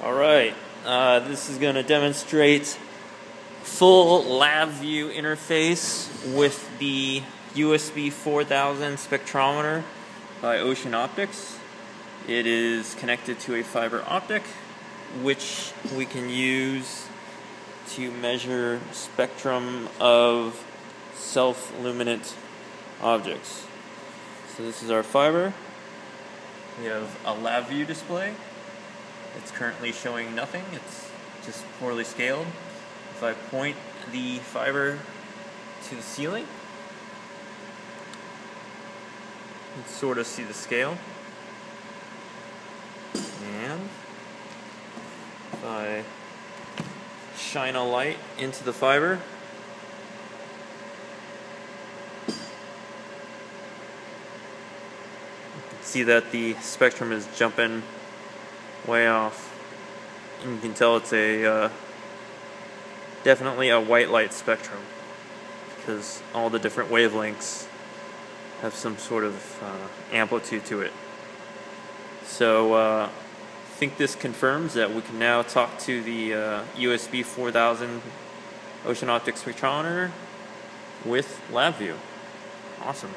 Alright, uh, this is going to demonstrate full LabVIEW interface with the USB 4000 spectrometer by Ocean Optics. It is connected to a fiber optic which we can use to measure spectrum of self-luminant objects. So this is our fiber. We have a LabVIEW display. It's currently showing nothing. It's just poorly scaled. If I point the fiber to the ceiling, you can sort of see the scale. And if I shine a light into the fiber, you can see that the spectrum is jumping way off. And you can tell it's a uh, definitely a white light spectrum because all the different wavelengths have some sort of uh, amplitude to it. So uh, I think this confirms that we can now talk to the uh, USB 4000 Ocean Optics spectrometer with LabVIEW. Awesome.